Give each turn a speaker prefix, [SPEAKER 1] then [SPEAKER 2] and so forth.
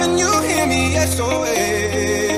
[SPEAKER 1] Can you hear me? SOS.